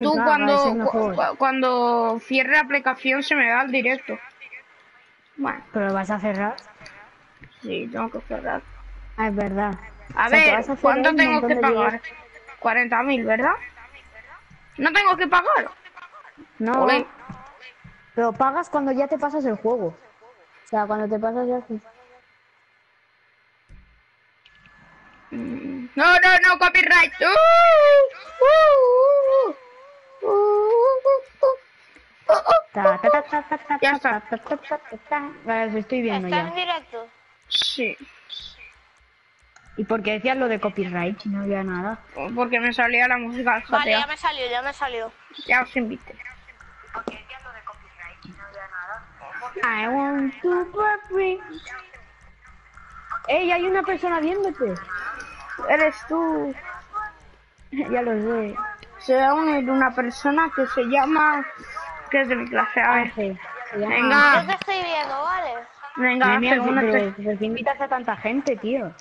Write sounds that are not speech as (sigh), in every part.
Tú Claro, cuando, cu- cuando cierre la aplicación se me da el directo. Bueno, Pero vas a cerrar. sí, tengo que cerrar. Ah, es verdad. A O sea, que ver, a ¿cuánto tengo que pagar? 40.000, ¿verdad? No tengo que pagar. No, Ole. pero pagas cuando ya te pasas el juego. O sea, cuando te pasas ya... el- No, no, no, copyright. Uh, uh, uh. Ta, ta, ta, ta, ta, ta, Ya está. ta, ta, ta, ta, ta. Vale, lo estoy viendo ¿Está ya. en directo? Sí, ¿Y por qué decías lo de copyright si no había nada? porque me salía la música Vale, ya me salió, ya me salió. Ya os invité. I want to free. ¡Ey, hay una persona viéndote! Eres tú. (laughs) ya lo sé. Se va a unir una persona que se llama... que es de mi clase. A ver, Ángel. Se llama venga, Yo te estoy viendo, ¿vale? venga, mía, únete. pero, pero ¿qué invitas a tanta gente, tío?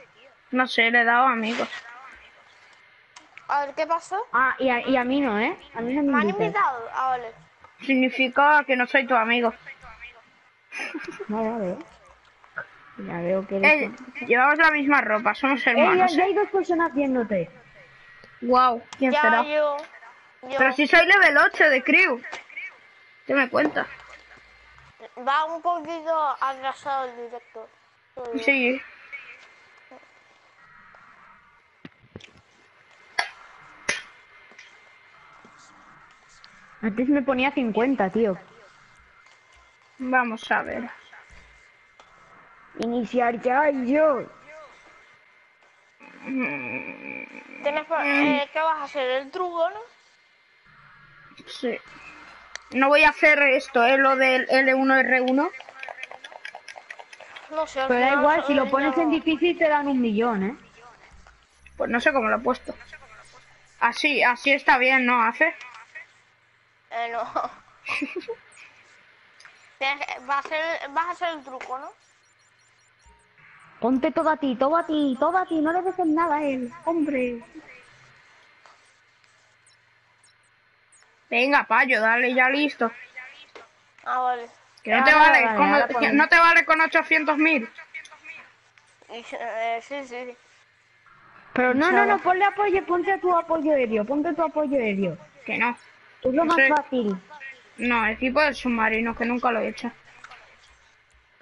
No sé, le he dado amigos. A ver, ¿qué pasó? Ah, y a, y a mí no, ¿eh? A mí no ¿Me me han invitado? Ah, vale. Significa que no soy tu amigo. No, ya veo. Ya veo que eres... Eh, llevamos la misma ropa, somos ¡Ey, ya, hermanos. ya hay dos personas viéndote! Wow, ¿quién Ya será? yo... yo... Pero si soy level 8 de crew. ¿Te me cuenta? Va un poquito atrasado el directo. Sí. Antes me ponía 50, tío. Vamos a ver. Iniciar ya y yo. ¿Tienes por- eh, ¿Qué vas a hacer? ¿El truco, no? Sí. No voy a hacer esto, ¿eh? Lo del L1R1. No sé. Pero da igual, si lo pones en difícil te dan un millón, ¿eh? Pues no sé cómo lo he puesto. Así, así está bien, ¿no, Hace? Eh, no. (laughs) Vas, a hacer, vas a hacer el truco, ¿no? Ponte todo a ti, todo a ti, todo a ti, no le dejes nada a él, hombre. Venga, payo, dale ya listo. Ah, vale. Que no te Ahora, vale, vale, con, que no te vale con 800.000. Y, eh, sí, sí, sí. Pero no, no, no, ponle apoyo, ponte tu apoyo aéreo, ponte tu apoyo aéreo. Que no. Es lo más fácil. No, equipo del submarino, que nunca lo he hecho.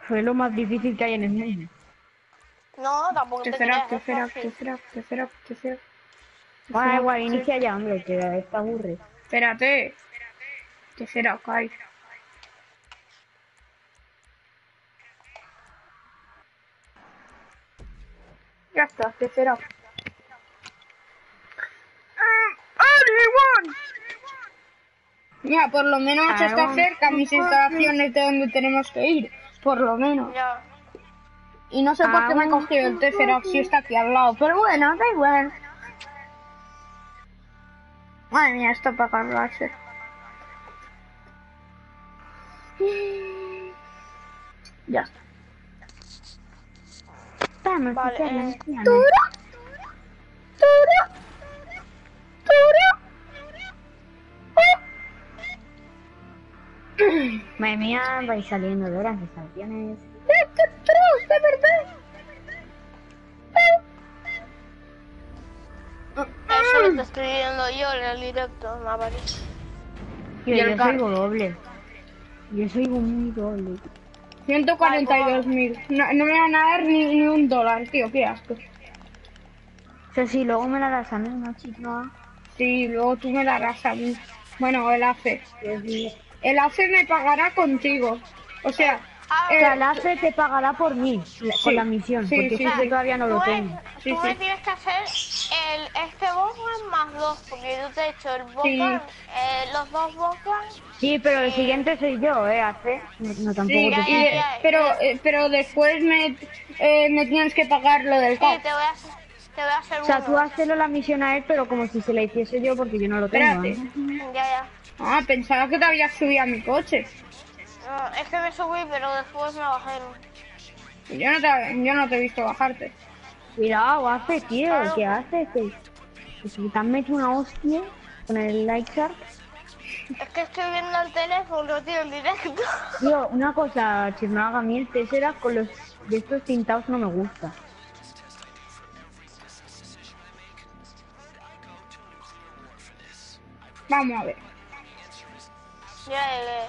Fue lo más difícil que hay en el mundo. No, tampoco te Tercera, creas. tercera, tercera, tercera. Bueno, da igual, inicia ya, hombre, que está aburre. Espérate. Tercera, ok. Ya está. Um, everyone. Mira, por lo menos I está cerca mis instalaciones de donde tenemos que ir. Por lo menos. Ya. Y no sé por qué me he cogido el Tesseract si está aquí al lado. Pero bueno, da igual. Madre mía, esto para cargarse. Ya está. Vamos, Vale, eh. Madre mía, vais saliendo de de estaciones. Estoy viendo yo en el directo, me aparece. Tío, Y el yo car- soy doble. Yo soy muy doble. 142.000. No, no me van a dar ni, ni un dólar, tío, qué asco. O sea, sí, luego me la das a mí, una chica. Sí, luego tú me darás a mí. Bueno, el AFE. El AFE me pagará contigo. O sea, Ah, O Eh, te pagará por mí, la- Sí, con la misión, sí, porque sí, todavía no tú lo me, tengo. Sí, tú sí. me tienes que hacer el, este Bosman más dos, porque yo te he hecho el Bosman, Sí. eh, los dos Bosman, Sí, pero el siguiente soy yo, ¿eh? AFE. No, no tampoco sí, te ya, ya, ya. pero, eh, pero después me, eh, me tienes que pagar lo del sí, CAP. te voy a hacer, te voy a hacer O sea, uno. tú hazlo la misión a él, pero como si se la hiciese yo, porque yo no lo tengo. Espérate. ¿eh? Ya, ya. Ah, pensaba que te habías subido a mi coche. No, es que me subí, pero después me bajaron. Yo no te, yo no te he visto bajarte. Cuidado, AFE, tío, Claro. ¿qué haces? Que, si te has metido una hostia con el like shark. Es que estoy viendo el teléfono, tío, en directo. (laughs) Tío, una cosa, Chirnaga, a mí el Tesseract con los de estos tintados no me gusta. Vamos a ver. Ya, eh,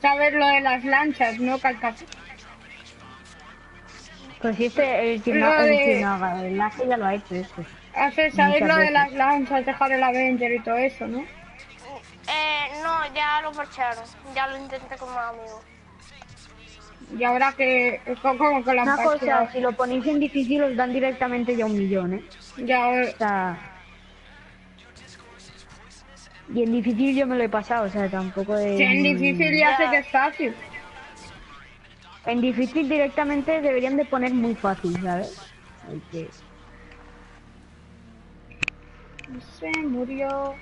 Sabes lo de las lanchas, ¿no, Calca? Pues si este, el Lo Chirnaga, el de- Chirnaga, el Laje ya lo ha hecho este. Hace- ¿Sabes Muchas lo de las lanchas, dejar el Avenger y todo eso, no? eh, no, ya lo parcharon. Ya lo intenté con un amigo. Y ahora que es como que la han Una cosa, si lo ponéis en difícil os dan directamente ya un millón, ¿eh? Ya, O sea... Y en difícil yo me lo he pasado, o sea, tampoco es... si en difícil ya sé que es fácil. En difícil directamente deberían de poner muy fácil, ¿sabes? Que- Se murió.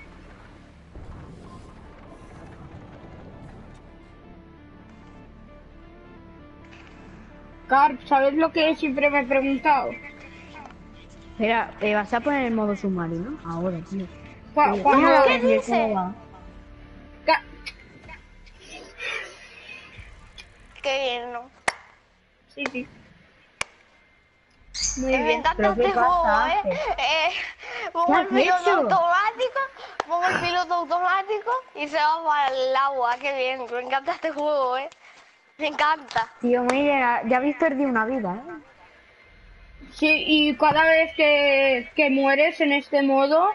Carp, ¿sabes lo que siempre me he preguntado? Espera, ¿te vas a poner el modo submarino? Ahora, tío. ¿Qué dice? Qué bien, ¿no? Sí, sí. Muy Eh, me bien. encanta ¿Pero qué este juego, ¿eh? Eh pongo ¿Qué el piloto hecho? automático, pongo el piloto automático y se va para el agua. Qué bien, me encanta este juego, ¿eh? Me encanta. Tío, muy bien, ya habéis perdido una vida, ¿eh? Sí, y cada vez que, que mueres en este modo,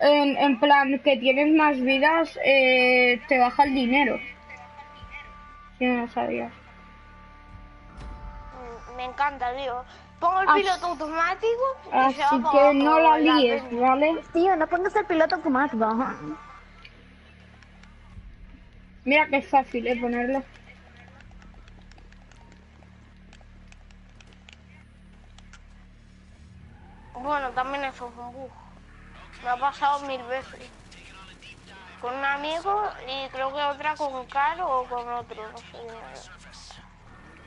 en, en plan que tienes más vidas, eh, te baja el dinero. Si no lo sabías. Mm, Me encanta, tío. Pongo el Así- piloto automático y se Así va que no la líes. ¿vale? Tío, no pongas el piloto automático. Mira que es fácil, ¿eh? Ponerlo. Bueno, también eso es un bug. Me ha pasado mil veces. Con un amigo y creo que otra con Caro o con otro, no sé.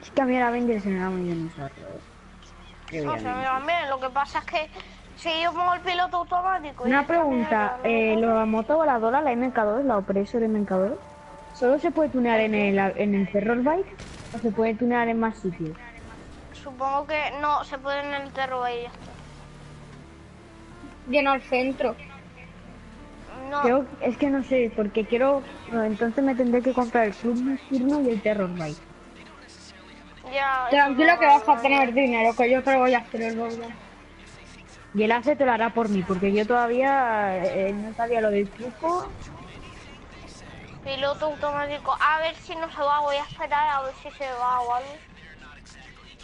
Es que a mí el Avenger se me da muy bien No sé, mira, bien, lo que pasa es que si yo pongo el piloto automático... Una pregunta, eh, la moto voladora, la MK2, la Oppressor MK2, ¿solo se puede tunear en el, en el Terror Bike o se puede tunear en más sitios? Supongo que no, se puede en el terror está. Lleno al centro. No, Creo, es que no sé, porque quiero, no, entonces me tendré que comprar el Club Nocturno y el Terror Bike. ya... Tranquilo que vas a tener dinero, que yo te lo voy a hacer el. Y el ACE te lo hará por mí, porque yo todavía eh, no sabía lo del truco. Piloto automático. A ver si no se va, voy a esperar a ver si se va o algo.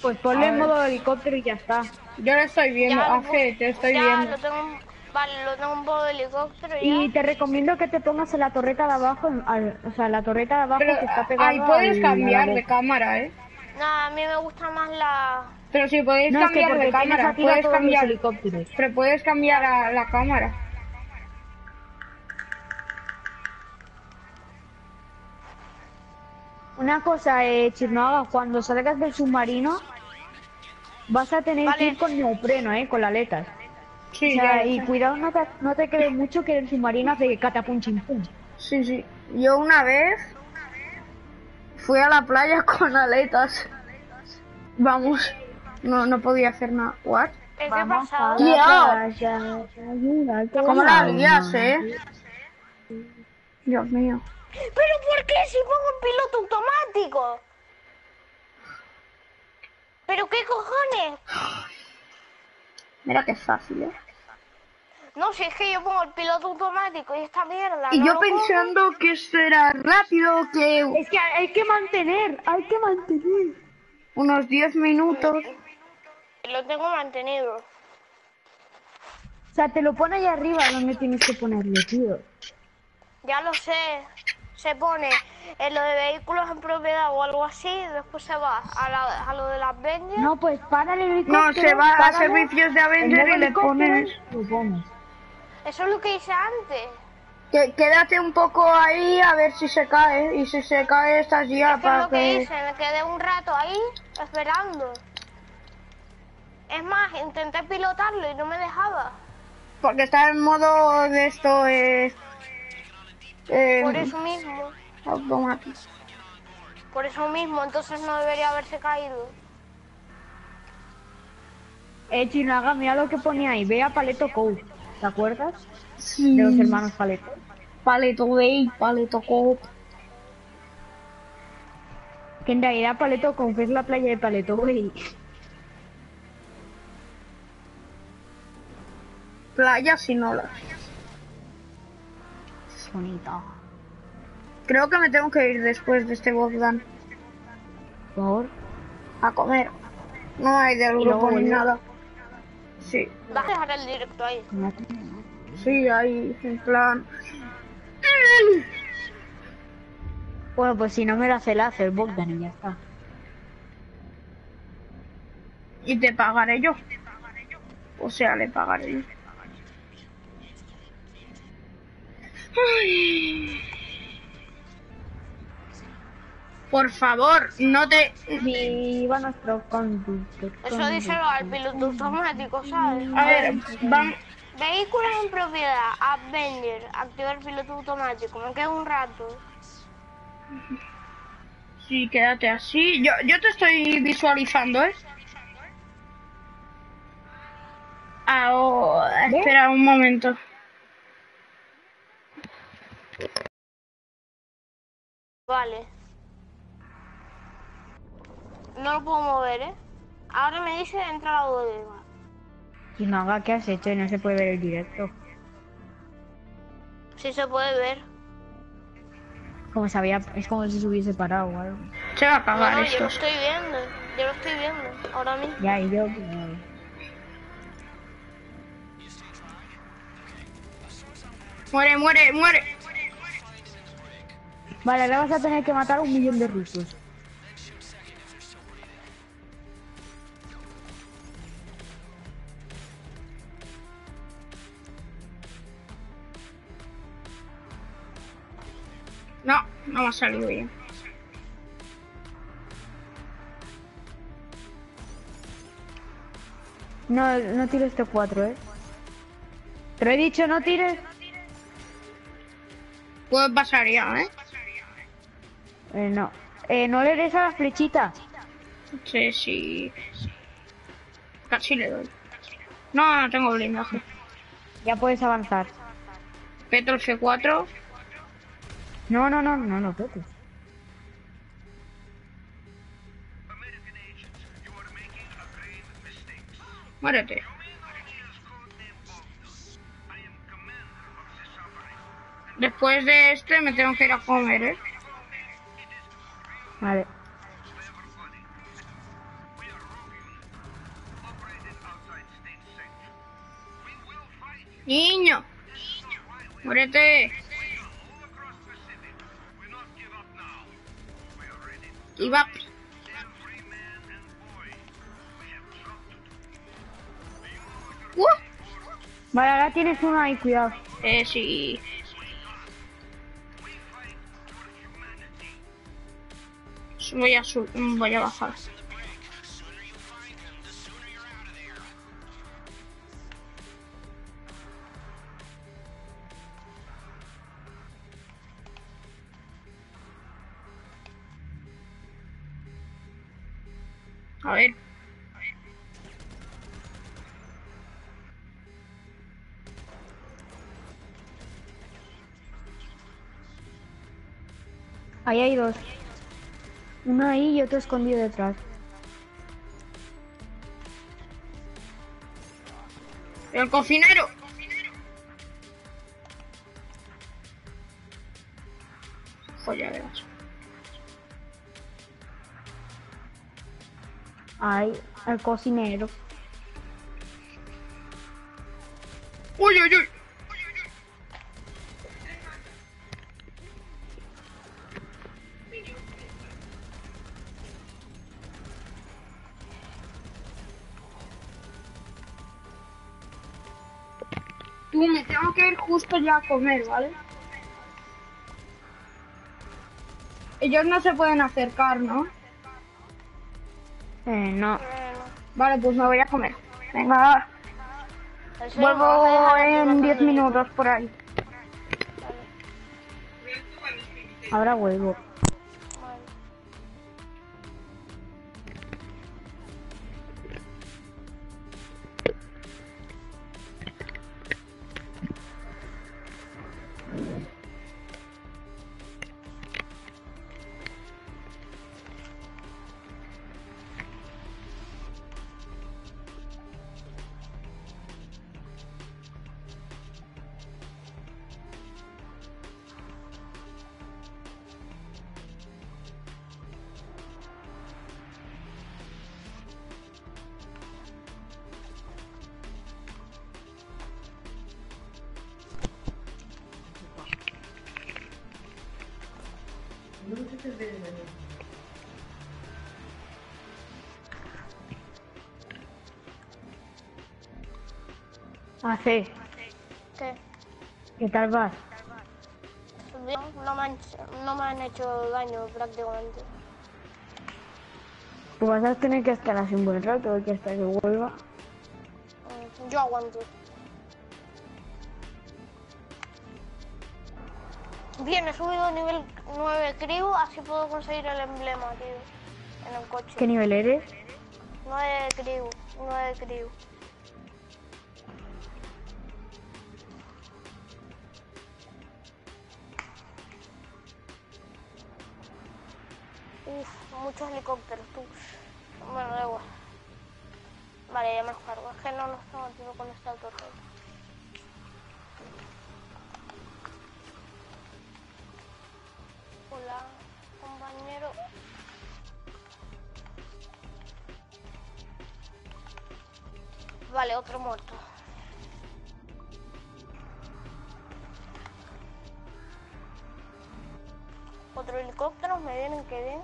Pues ponle en modo helicóptero y ya está. Yo lo estoy viendo, Ya Aje, te estoy ya viendo. lo tengo... Vale, lo tengo un poco de helicóptero ya. Y te recomiendo que te pongas en la torreta de abajo, en- al- o sea, la torreta de abajo Pero que está pegada ahí puedes al- cambiar de cámara, ¿eh? No, a mí me gusta más la... Pero si podéis No, es que cambiar de cámara, puedes cambiar, pero puedes cambiar a la cámara. Una cosa, eh, Chirnoaga, cuando salgas del submarino, vas a tener que ir con neopreno, eh, con las aletas. Sí, o sea, ya, y cuidado, no te, no te quedes mucho que el submarino hace catapum chim pum. Sí, sí. Yo una vez fui a la playa (laughs) con aletas. Vamos, no, no podía hacer nada. ¿What? ¿Cómo la lías, eh? Dios mío. ¿Pero por qué si pongo el piloto automático? ¿Pero qué cojones? (gasps) Mira que fácil, ¿eh? No, si es que yo pongo el piloto automático y esta mierda. Y no yo pensando que era rápido, que Es que hay que mantener, hay que mantener. unos 10 minutos. Lo tengo mantenido. O sea, te lo pone ahí arriba donde tienes que ponerlo, tío. Ya lo sé. Se pone en lo de vehículos en propiedad o algo así, después se va a, la- a lo de las Avengers. No, pues para el helicóptero. No, se va a servicios de en Avenger y le pones... Lo pones. Eso es lo que hice antes. Que, quédate un poco ahí a ver si se cae. Y si se cae, estás ya Eso es para lo que que... hice, me quedé un rato ahí esperando. Es más, intenté pilotarlo y no me dejaba. Porque está en modo de esto... Eh... Eh, Por eso mismo. automático. Por eso mismo, entonces no debería haberse caído. Eh, Chinaga, mira lo que ponía ahí. Ve a Paleto Code. ¿Te acuerdas? Sí. De los hermanos Paleto. Paleto Bay, Paleto Cop. Que en realidad Paleto Cove es la playa de Paleto, güey. Playa sin olas. Bonita. Creo que me tengo que ir después de este Bogdan Por favor. a comer. No hay del Y grupo ni nada. Sí, Vas a dejar el directo ahí. sí, ahí, en plan. Bueno, pues si no me lo hace, la hace el Bogdan y ya está. Y te pagaré yo. O sea, le pagaré yo. Ay. Por favor, no te... Viva nuestro conductor. Eso díselo al piloto automático, ¿sabes? A ver, vamos... Vehículos en propiedad, Avenger, activar el piloto automático. Me queda un rato. Sí, quédate así. Yo, yo te estoy visualizando, ¿eh? Ahora, espera un momento. Vale. No lo puedo mover, ¿eh? Ahora me dice entra a la bodega. Chinaga, ¿qué has hecho? Y no se puede ver el directo. Sí se puede ver. Como sabía, es como si se hubiese parado o algo. Se va a apagar no, yo esto. lo estoy viendo. Yo lo estoy viendo. Ahora mismo. Ya, y yo. pues, Muere, muere, muere. Vale, ahora vas a tener que matar a un millón de rusos. No, no me ha salido bien. No, no tires este 4, ¿eh? Te lo he dicho, no tires. Puedo pasar ya, ¿eh? Eh, no. Eh, no le des a la flechita. Sí, sí. Casi le doy. No, no tengo blindaje. Ya puedes avanzar. Peto el F4. No, no, no, no, no, petes. Muérete. Después de este me tengo que ir a comer, ¿eh? Vale. Niño. Muérete. Y va. Uh, Vale, ahora tienes uno ahí, cuidado. eh, sí. Voy a, su- voy a bajar. A ver. Ahí hay dos. Uno ahí y otro escondido detrás. El cocinero. Joya verás. Ahí, el cocinero. Uy, uy, uy. Justo ya a comer, ¿vale? Ellos no se pueden acercar, ¿no? Eh, no. Vale, pues me voy a comer. Venga, vuelvo en matando 10 el- minutos por ahí. Ahora vuelvo. Ah, sí. ¿Qué? ¿Qué tal vas? Bien, no me han, no me han hecho daño prácticamente. Pues vas a tener que estar así un buen rato, que hasta que vuelva. Yo aguanto. Bien, he subido a nivel 9 crew, así puedo conseguir el emblema, tío. En el coche. ¿Qué nivel eres? 9 crew, 9 crew. Uf, muchos helicópteros, tú. Bueno, da igual. Vale, ya me los cargo. Es que no los tengo tío, con esta torre. Hola, compañero. Vale, otro muerto. Otro helicóptero, me vienen que bien.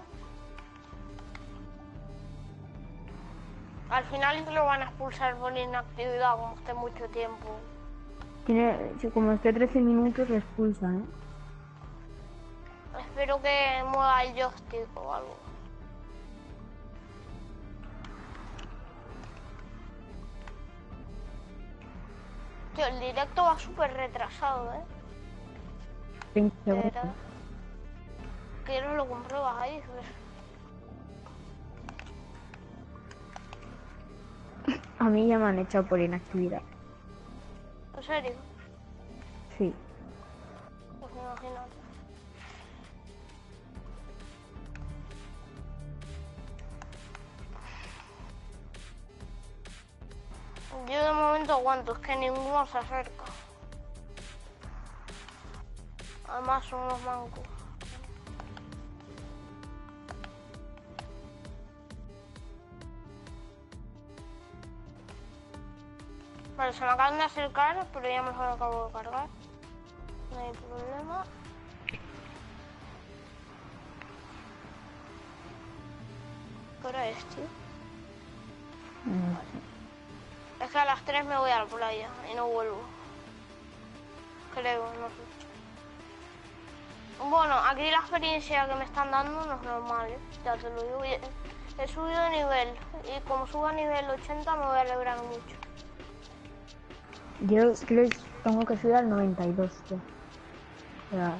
Al final lo van a expulsar por inactividad como esté mucho tiempo. Tiene, como esté 13 minutos, lo expulsan, ¿eh? Espero que mueva el joystick o algo. Tío, el directo va súper retrasado, ¿eh? 20 De segundos. verdad. Que no lo compruebas ahí. (laughs) A mí ya me han echado por inactividad. ¿En serio? Sí. Pues imagínate. Yo de momento aguanto, es que ninguno se acerca. Además son unos mancos. Vale, se me acaban de acercar, pero ya me los acabo de cargar. No hay problema. ¿Qué hora es, tío? No sé. Que a las 3 me voy a la playa y no vuelvo. Creo, no sé. Bueno, aquí la experiencia que me están dando no es normal, ¿eh? ya te lo digo. He subido de nivel y como subo a nivel 80 me voy a alegrar mucho. Yo creo que tengo que subir al 92, tío. O sea,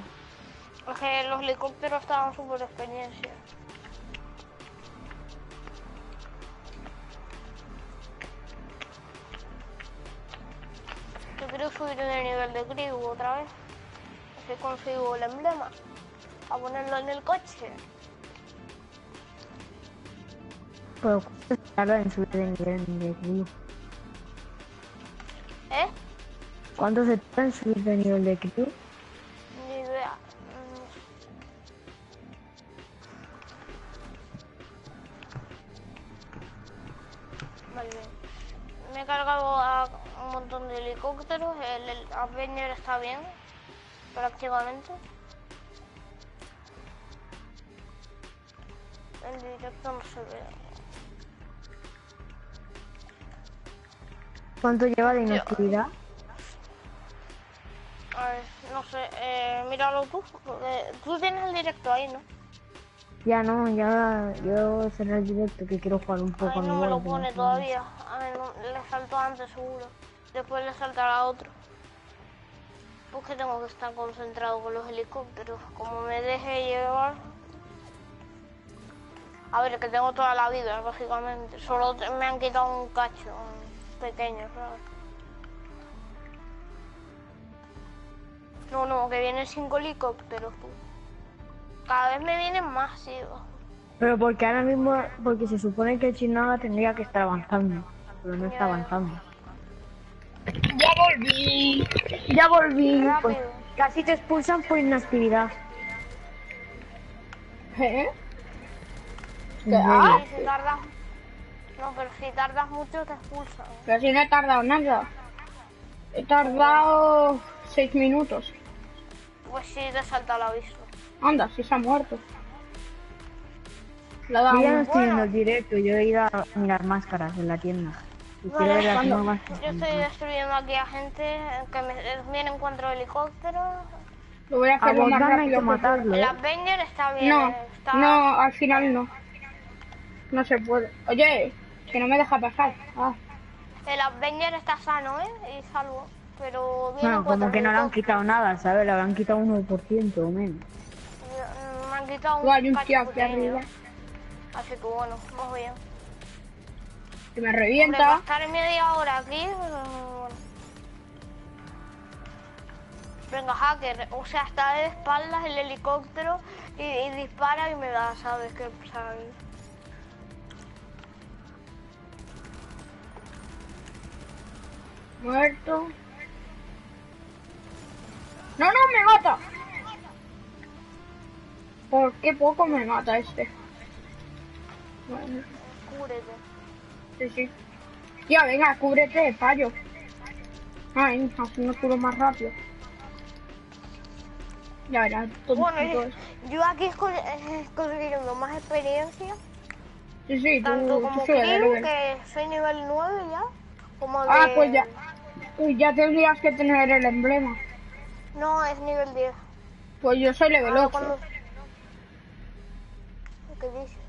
Es que los helicópteros estaban súper experiencia. Yo quiero subir en el nivel de crew otra vez. Así consigo el emblema. A ponerlo en el coche. pero ¿cuánto se tarda en subir de nivel de crew? ¿Eh? ¿Cuánto se tarda en subir de nivel de crew? El Avenger está bien, prácticamente. El directo no se ve. ¿Cuánto lleva de inactividad? A ver, no sé. Eh, míralo tú. porque tú tienes el directo ahí, ¿no? Ya no, ya yo cerré el directo que quiero jugar un poco Ay, no me lo pone todavía. A ver, no, le saltó antes seguro. Después le saltará otro. Porque tengo que estar concentrado con los helicópteros. Como me deje llevar... A ver, que tengo toda la vida, básicamente. Solo me han quitado un cacho pequeño, ¿sabes? No, no, que vienen cinco helicópteros, tú. Cada vez me vienen más, sí. Pero porque ahora mismo, porque se supone que Chinaga tendría que estar avanzando, pero no está avanzando. Ya volví. Ya volví. Pues, casi te expulsan por inactividad. ¿Eh? En Ah. Si tardas... No, pero si tardas mucho te expulsan. Pero si no he tardado nada. He tardado seis minutos. Pues sí, te salta el aviso. Anda, si se ha muerto. Dado Yo ya no estoy viendo el directo, yo he ido a mirar máscaras en la tienda. Y quiero Vale, ver las ¿cuándo? nuevas. Yo estoy destruyendo aquí a gente que me vienen cuatro helicópteros. Lo voy a hacer lo más rápido matarlo, El ¿eh? Avenger está bien. No, eh, está... no, al final no. No se puede. Oye, que no me deja pasar. Ah, El Avenger está sano, ¿eh? Y salvo. Pero vienen Bueno, como que no le han quitado nada, ¿sabes? Le habrán quitado un 1% o menos. Me han quitado tú hay un un tío aquí arriba Así que bueno, vamos bien. Que me Hombre, va a revienta. estar media hora aquí, pero bueno. Venga, hacker, o sea, está de espaldas el helicóptero y, y dispara y me da, ¿sabes? qué ¿sabes? Muerto. No, no, me mata. ¿Por qué poco me mata este? Bueno, Cúbrete. Sí, sí. Ya, venga, cúbrete, fallo. Ay, así no curo más rápido. Ya verás, todo, Bueno, yo, aquí estoy eh, más experiencia, Sí, sí, tú, tanto tú como de Crew, level. que soy nivel 9 ya, como de... Ah, pues ya. Uy, ya tendrías que tener el emblema. No, es nivel 10. Pues yo soy level Ahora 8. cuando... ¿Qué dices?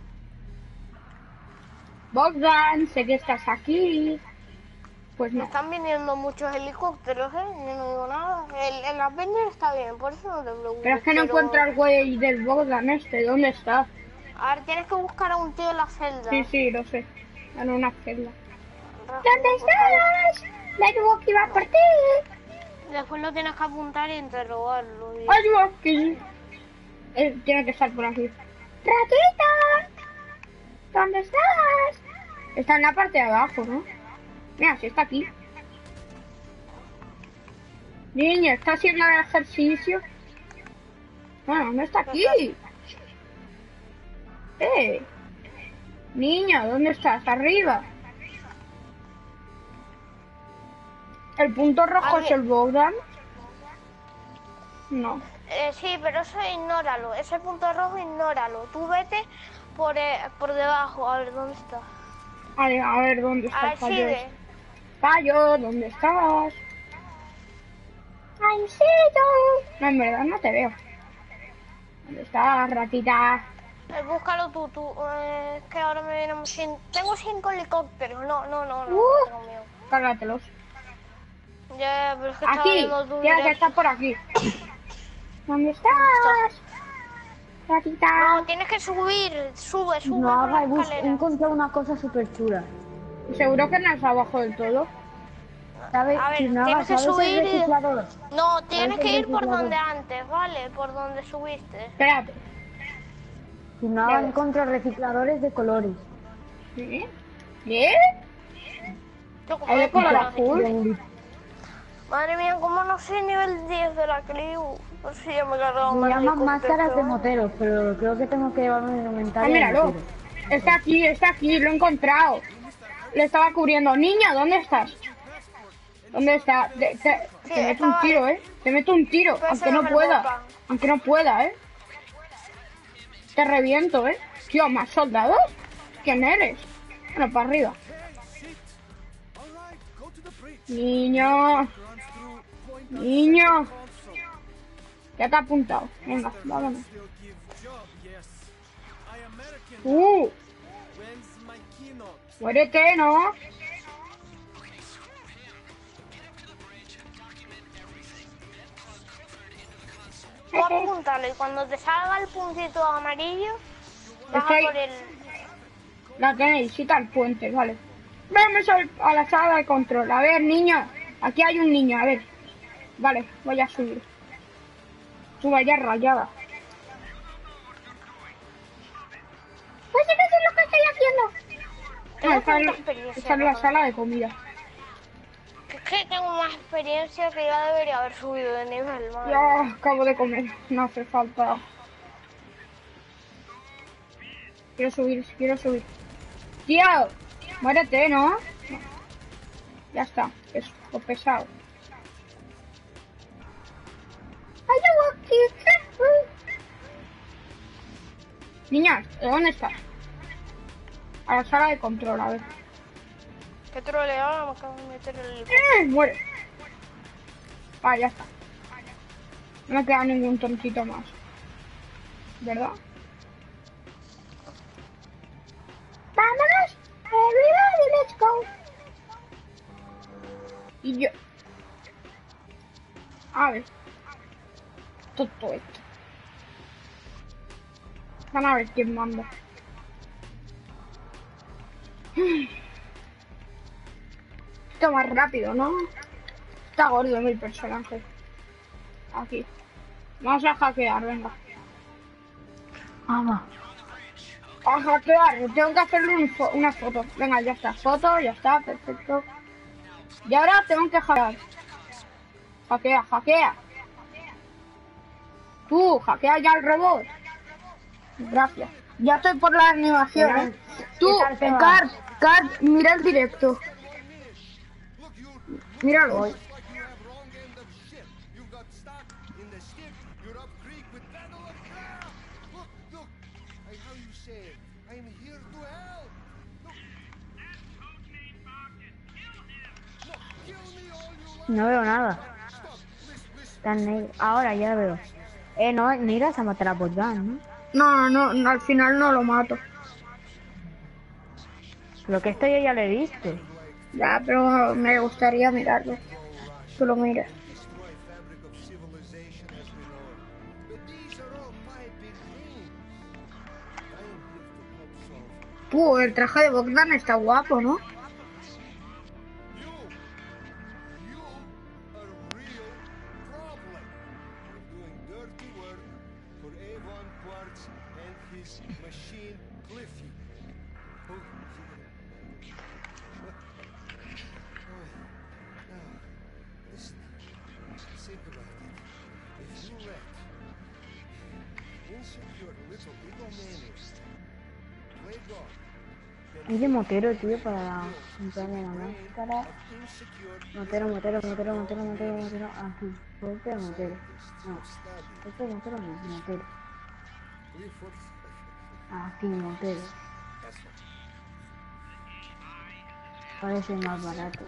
Bogdan, sé que estás aquí. Pues Me no. están viniendo muchos helicópteros, ¿eh? Yo no digo nada. El, el Avenger está bien, por eso no te preocupes. Pero es que no pero- encuentro al güey del Bogdan este. ¿Dónde está? A ver, tienes que buscar a un tío en la celda. Sí, sí, lo sé. En una celda. ¿Dónde estás? La que va por ti. Después lo tienes que apuntar e interrogarlo. Ayuwoki. Eh, tiene que estar por aquí. ¡Ratita! ¿Dónde estás? Está en la parte de abajo, ¿no? Mira, si está aquí. Niño, ¿está haciendo el ejercicio? Bueno, no está aquí. Eh. Niño, ¿dónde estás? Arriba. ¿El punto rojo es el Bogdan? No. Eh, sí, pero eso ignóralo. Ese punto rojo, ignóralo. Tú vete por, eh, por debajo. A ver, ¿dónde está? A ver, a ver, ¿dónde está ver, Fallo? sigue. Fallo, ¿dónde estás? ¡Ay, sí, yo! No, en verdad no te veo. ¿Dónde estás, ratita? Eh, búscalo tú, tú. Eh, que ahora me vienen... cin- Tengo cinco helicópteros. No, no, no, no. Uh. no. Cárgatelos. Ya, pero es que Aquí, tienes que estar por aquí. (coughs) ¿Dónde estás? Ratita. No, tienes que subir. Sube, sube No haga bus, he encontrado una cosa súper chula. Seguro que no es abajo del todo. ¿Sabes? A ver, Chinaga, tienes que ¿sabes subir el y-? No, tienes que ir por donde antes, ¿vale? Por donde subiste. Espérate. Chinaga Vale. encontró recicladores de colores. ¿Qué? ¿Qué? Yo como ¿Hay de de color azul? Madre mía, como no sé nivel 10 de la crew. Ya me he cargado Me llaman máscaras de moteros, pero creo que tengo que llevarme Ah, inventario. de míralo. Está aquí, está aquí, lo he encontrado. Le estaba cubriendo. Niña, ¿dónde estás? ¿Dónde está? Te, te- Sí, te meto un tiro, ¿eh? Te meto un tiro, aunque no pueda. Aunque no pueda, ¿eh? Te reviento, ¿eh? Tío, ¿más soldados? ¿Quién eres? Bueno, para arriba. Niño. Niño. Ya te ha apuntado. Venga, vámonos. Uh. Muérete, ¿no? Apúntalo y cuando te salga el puntito amarillo, vas Estoy- a por el... La que necesita el puente, vale. Vamos al- a la sala de control. A ver, niño. Aquí hay un niño, a ver. Vale, voy a subir. Suba ya rayada. Pues no sé lo que estoy haciendo. Tengo Ah, esta, tanta es, experiencia, esta es la ¿no? sala de comida. Es que tengo más experiencia que ya debería haber subido de nivel, madre. Ya acabo de comer. No hace falta. Quiero subir, quiero subir. Tío, muérete, ¿no? No. Ya está, es pesado. Niñas, ¿de dónde estás? A la sala de control, a ver. Qué troleado, acabo de meter el... ¡Eh! Muere. Ah, ya está. No me queda ningún tontito más. ¿Verdad? ¡Vámonos! ¡Everybody, let's go! Y yo... A ver. Todo esto. Van a ver quién manda. Esto más rápido, ¿no? Está gordo mi personaje. Aquí. Vamos a hackear, venga. Vamos. A hackear, tengo que hacerle un fo- una foto. Venga, ya está. Foto, ya está, perfecto. Y ahora tengo que hackear. Hackea, hackea. Tú, hackea ya el robot. Gracias. Ya estoy por la animación, ¿eh? Tú. Card, Card, mira el directo. Míralo. Like. No veo nada. Ahora ya veo. Eh, no, ni irás a matar a Botgan, ¿no? No, no, no, al final no lo mato. Lo que esto yo ya lo he visto. Ya, pero me gustaría mirarlo. Tú lo mires. Destroy fabric of civilization as we know it. But these are all piping dreams. I am here to help solve Tú, el traje de Bogdan está guapo, ¿no? Motero, tío, para comprarme la máscara. Motero, motero, motero, motero, motero, motero. Aquí. Golpe motero. No. Golpe motero, no. Motero. Aquí, motero. Parece más barato.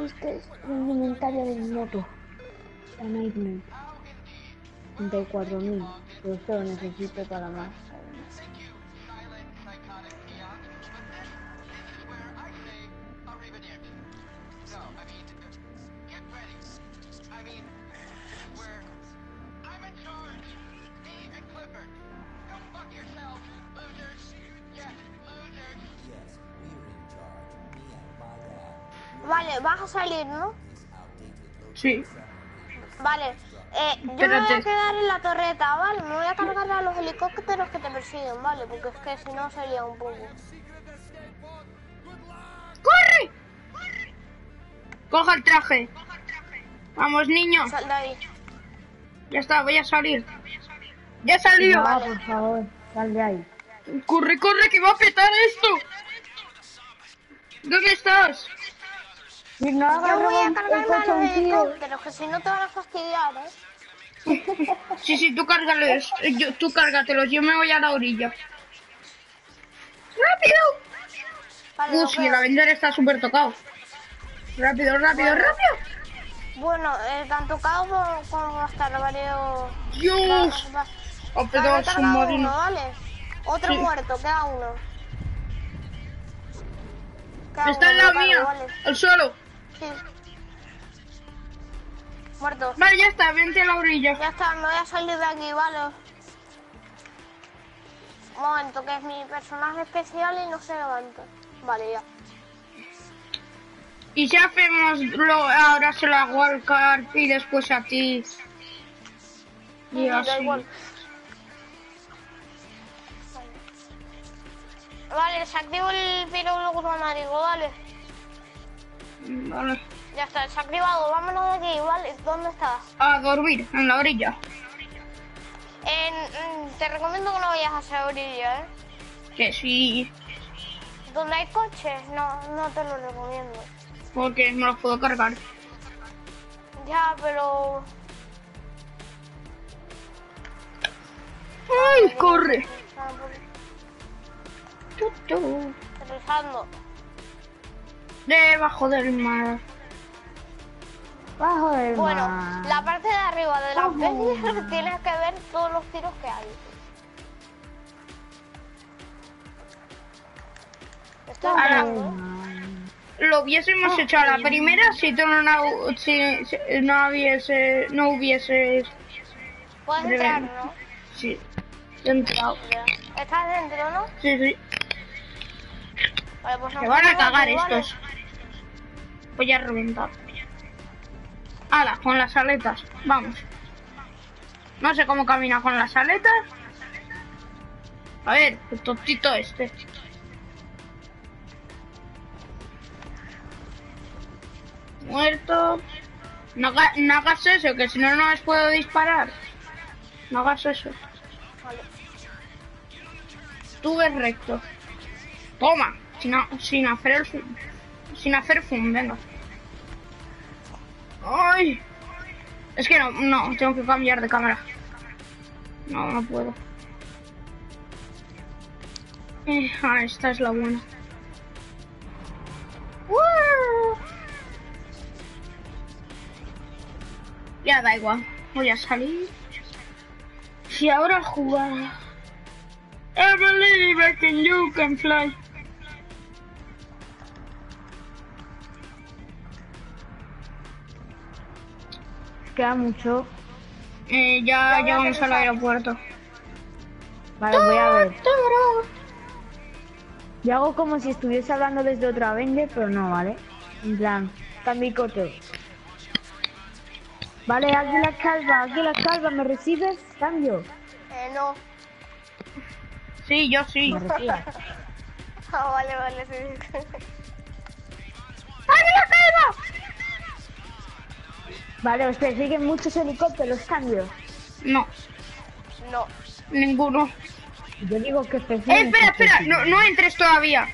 Este es un inventario de moto. La Nightmare. 34.000. Pero esto lo necesito para más. Vale, vas a salir, ¿no? Sí. Vale. Eh, yo me voy Espérate. a quedar en la torreta, ¿vale? Me voy a cargar a los helicópteros que te persiguen, ¿vale? Porque es que si no sería un poco. ¡Corre! Coja el traje. Vamos, niño. Sal de ahí. Ya está, voy a salir. Ya he salido. No, por favor, sal de ahí. Corre, corre, que va a petar esto. ¿Dónde estás? Si no hagas Yo voy a el cargarme a los helicópteros, que si no te van a fastidiar, ¿eh? Sí, sí, tú cárgales. Yo, tú cárgatelos, yo me voy a la orilla. ¡Rápido! Vale, Uy, nos sí, el. Avenger está súper tocado. Rápido, rápido, rápido. Bueno, eh, tan tocado como, como hasta el varios... Dios. Ha pegado submarino. ¿vale? Otro Sí. muerto, queda uno. Está en la mía. Vale. Al suelo. Sí. Muerto. Vale, ya está, vente a la orilla. Ya está, me voy a salir de aquí, vale. Un momento, que es mi personaje especial y no se levanta. Vale, ya. Y si hacemos lo, ahora se lo hago al Carp y después a ti. Y Sí, da así. igual. Vale, se activa el pirólogo automático, vale. Vale. Ya está, se ha activado, vámonos de aquí, vale. ¿Dónde estás? A dormir, en la orilla. En- mm, te recomiendo que no vayas a esa orilla, ¿eh? Que sí, Donde hay coches, no, no te lo recomiendo. porque me los puedo cargar. Ya, pero... ¡Ay, corre! ah, por- Tu, tu. Aterrizando. Debajo del mar. Bajo del Bueno, la parte de arriba de las Ojo. bestias (laughs) tienes que ver todos los tiros que hay. Estoy Ahora-. Lo hubiésemos hecho a la primera si tú no, no- si, si no hubiese, no hubieses, Puedes entrar, ¿no? sí, entrado. Ya. Estás dentro, ¿no? Sí, sí. Vale, pues Se van a cagar estos. Voy a reventar. Ala, con las aletas. Vamos. No sé cómo camina con las aletas. A ver, el tontito este. Muerto. No, haga- no hagas eso, que si no, no les puedo disparar. No hagas eso. Vale. Tú recto. Toma, sin, sin hacer el. Sin hacer fum, venga. ¡Ay! Es que no, no, tengo que cambiar de cámara. No, no puedo. Eh, ah, esta es la buena. ¡Woo! Ya da igual, voy a salir. Y ahora jugar. I believe I you can fly. Queda mucho. Eh, ya llegamos al aeropuerto. Vale, voy a ver. Yo hago como si estuviese hablando desde otra Avenger, pero no, ¿vale? En plan, cambicote. Vale, Águila Calva, Águila Calva, ¿me recibes? Cambio. Eh, no. Sí, yo sí. (laughs) Ah, vale, vale, sí. Vale, os persiguen muchos helicópteros, cambio. No, no. ninguno. Yo digo que Eh, persiguen. espera, porque espera, sí. no, no entres todavía.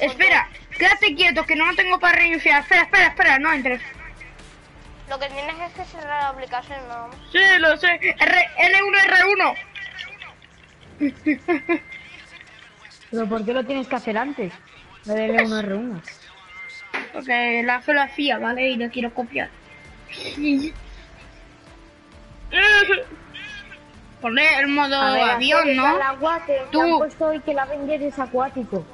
Espera, quédate quieto, que no lo tengo para reiniciar. Espera, espera, espera, no entres. Lo que tienes es que cerrar la aplicación, nada más. Sí, lo sé. R L1, R1. Pero ¿por qué lo tienes que hacer antes? Lo del L1R1. Porque la fe lo hacía, ¿vale? Y lo quiero copiar. Ponle el modo A ver, avión, ¿no? Al agua que Tú. han puesto hoy que el Avenger es acuático.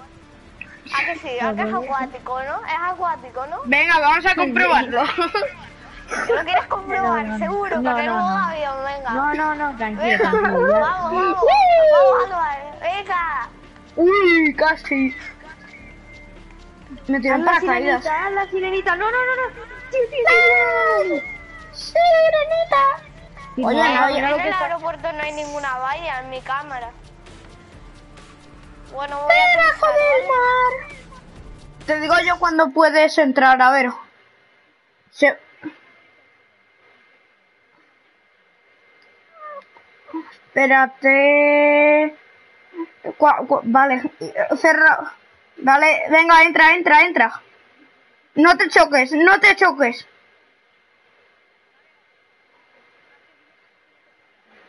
¿A que sí? ¿A que es acuático, no? Es acuático, ¿no? Venga, vamos a comprobarlo. ¿Lo quieres comprobar? No, no, no. Seguro, No, que no, no. avión, venga. No, no, no, tranquilo, Venga, vamos, vamos. Vamos, Álvaro. Venga. Uy, casi. Me tiró en la paracaídas. sirenita, haz la sirenita. No, no, no, no. Sí, sí. Sí, Oye, no, En que el está- aeropuerto no hay ninguna valla en mi cámara. Bueno, voy a ¡Debajo aterrizar, del mar! Te digo yo cuando puedes entrar, a ver. Se... Espérate. Cua- vale, cerra. Vale, venga, entra, entra, entra. No te choques, no te choques.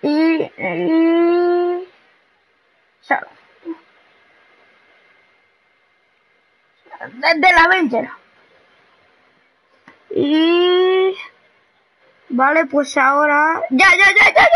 Y... y... De, la Avenger. Y... Vale, pues ahora... ¡Ya, ya, ya, ya! ya!